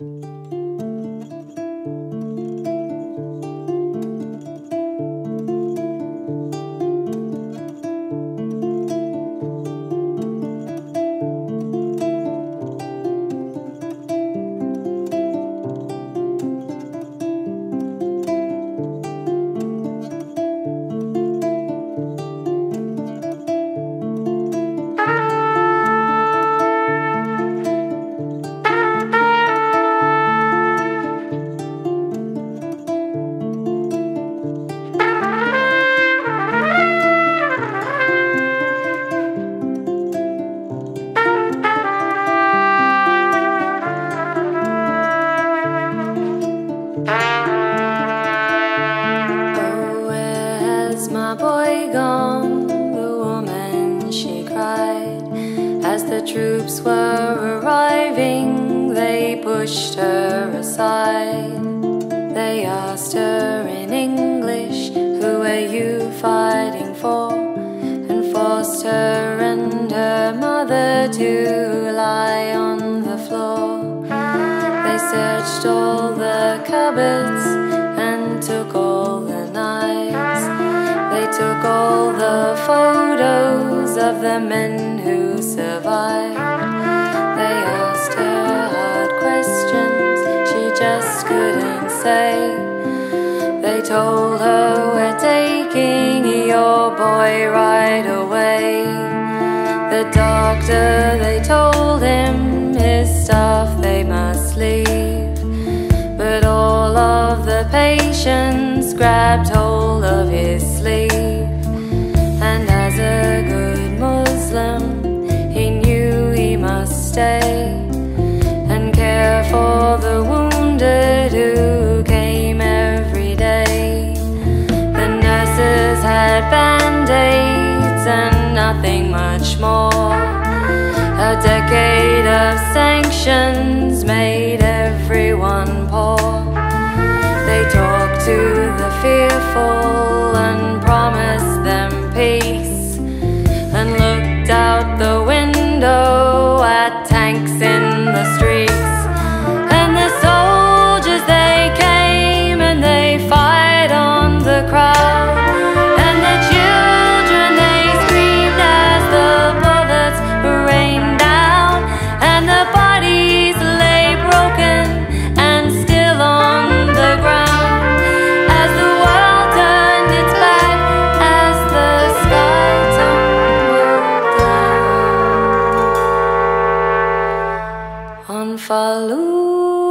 Oh, my boy gone? The woman she cried. As the troops were arriving, they pushed her aside. They asked her in English, Who are you fighting for? And forced her and her mother to lie on the floor. They searched all the cupboards all the photos of the men who survived. They asked her hard questions she just couldn't say. They told her we're taking your boy right away. The doctor, they told him his stuff they must leave. But all of the patients grabbed hold of his sleeve. Much more. A decade of sanctions made everyone poor. They talked to the fearful and promised them peace, on Fallujah.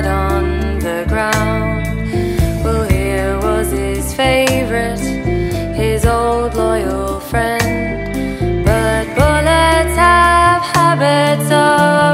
Blood on the ground. Well, here was his favorite, his old loyal friend, but bullets have habits of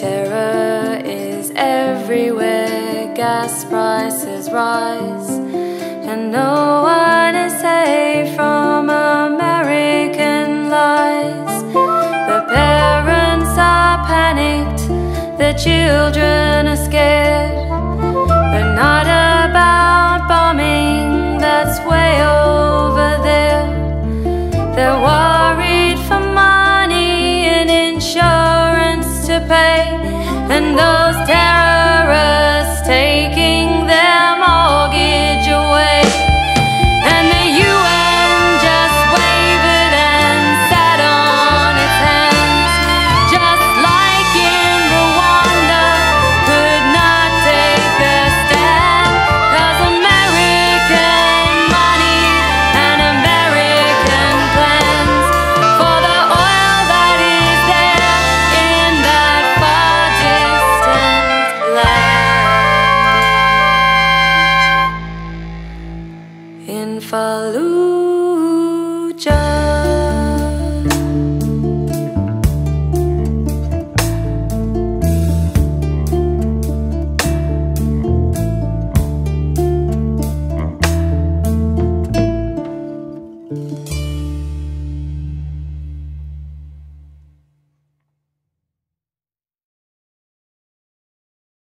terror is everywhere, gas prices rise, and no one is safe from American lies. The parents are panicked, the children are scared.